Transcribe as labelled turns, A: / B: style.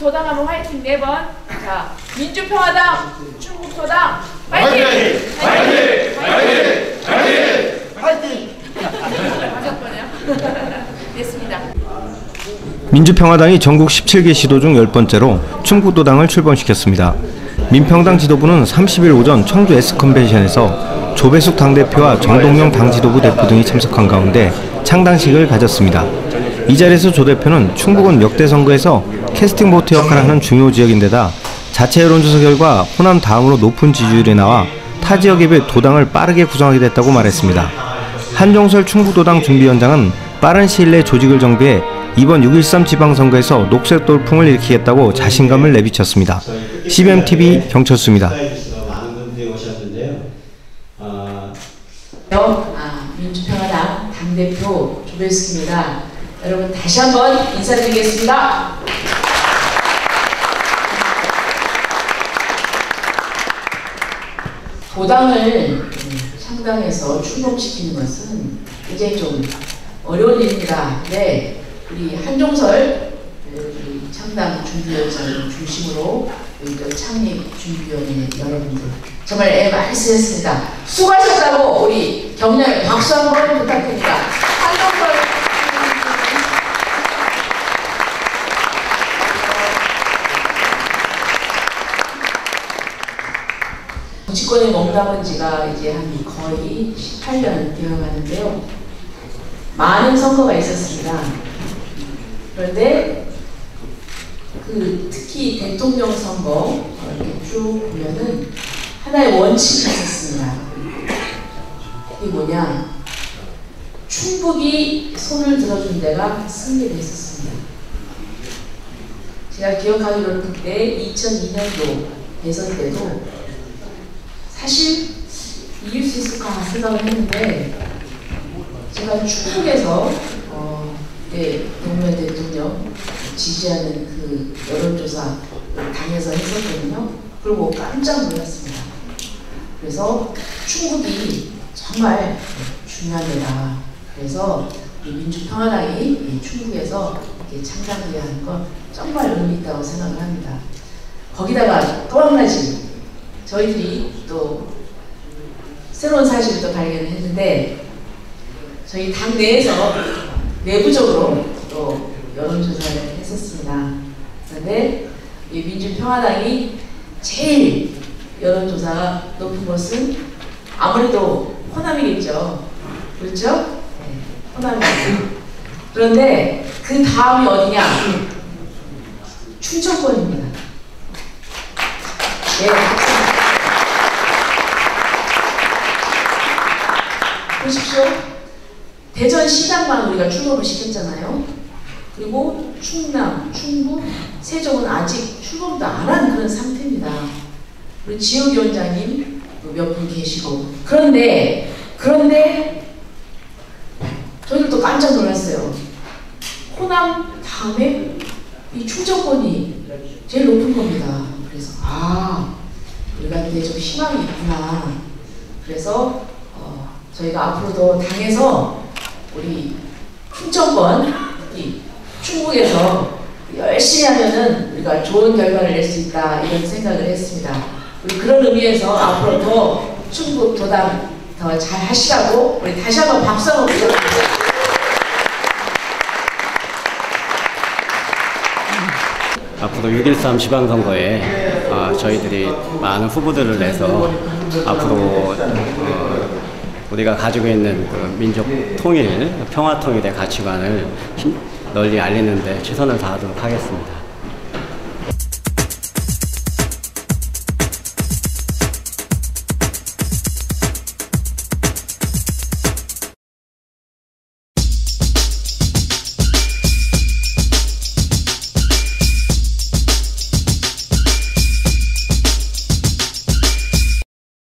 A: 도당하면 화이팅 네 번. 자, 민주평화당, 충북도당 화이팅! 화이팅! 화이팅! 다섯 번이요? 됐습니다.
B: 민주평화당이 전국 17개 시도 중 10번째로 충북도당을 출범시켰습니다. 민평당 지도부는 30일 오전 청주 S컨벤션에서 조배숙 당대표와 정동영 당지도부 대표 등이 참석한 가운데 창당식을 가졌습니다. 이 자리에서 조 대표는 충북은 역대 선거에서 캐스팅 보트 역할을 하는 중요 지역인데다 자체 여론조사 결과 호남 다음으로 높은 지지율이 나와 타 지역에 비해 도당을 빠르게 구성하게 됐다고 말했습니다. 한종설 충북도당 준비위원장은 빠른 시일 내 조직을 정비해 이번 6.13 지방선거에서 녹색 돌풍을 일으키겠다고 자신감을 내비쳤습니다. CBMTV 경철수입니다.
C: 아,
A: 아, 민주평화당 당대표 조배숙입니다. 여러분 다시 한번 인사드리겠습니다. 도당을 창당해서 출범시키는 것은 굉장히 좀 어려운 일입니다. 네, 우리 한종설 우리 창당 준비위원장을 중심으로 우리 또 창립 준비위원회 여러분들 정말 애 많이 쓰셨습니다. 수고하셨다고 우리 격려의 박수 한 번 부탁드립니다. 한종설 정치권에 머무다본 지가 이제 한 거의 18년 되어 가는데요. 많은 선거가 있었습니다. 그런데 그 특히 대통령 선거 이렇게 쭉 보면은 하나의 원칙이 있었습니다. 이게 뭐냐? 충북이 손을 들어준 데가 승리를 했었습니다. 제가 기억하기로는 그때 2002년도 대선 때도 사실 이길 수 있을까 생각을 했는데 제가 충북에서 어, 네, 노무현 대통령 지지하는 그 여론조사 당에서 했었거든요. 그리고 깜짝 놀랐습니다. 그래서 충북이 정말 중요한 데다. 그래서 이 민주평화당이 이렇게 창당하게 하는 건 정말 의미 있다고 생각을 합니다. 거기다가 또 한 가지 저희들이 또 새로운 사실을 또 발견했는데 저희 당 내에서 내부적으로 또 여론조사를 했었습니다. 그런데 이 민주평화당이 제일 여론조사가 높은 곳은 아무래도 호남이겠죠. 그렇죠? 네, 호남이죠. 그런데 그 다음이 어디냐? 충청권입니다. 네, 보십시오. 대전 시장만 우리가 출범을 시켰잖아요. 그리고 충남, 충북, 세종은 아직 출범도 안 한 그런 상태입니다. 우리 지역위원장님 몇 분 계시고 그런데 그런데 저희들도 깜짝 놀랐어요. 호남 다음에 이 충청권이 제일 높은 겁니다. 그래서 아 우리가 이제 좀 희망이 있구나. 그래서 어, 저희가 앞으로도 당에서 우리 충청권 이 충북에서 열심히 하면은 우리가 좋은 결과를 낼 수 있다 이런 생각을 했습니다. 우리 그런 의미에서 앞으로 더 충북 도당 더 잘 하시라고 우리 다시 한번 박수 한번 부탁드립니다.
D: 앞으로 6.13 지방선거에 어, 저희들이 많은 후보들을 내서 앞으로 어, 우리가 가지고 있는 그 민족 통일, 평화 통일의 가치관을 힘- 널리 알리는데 최선을 다하도록 하겠습니다.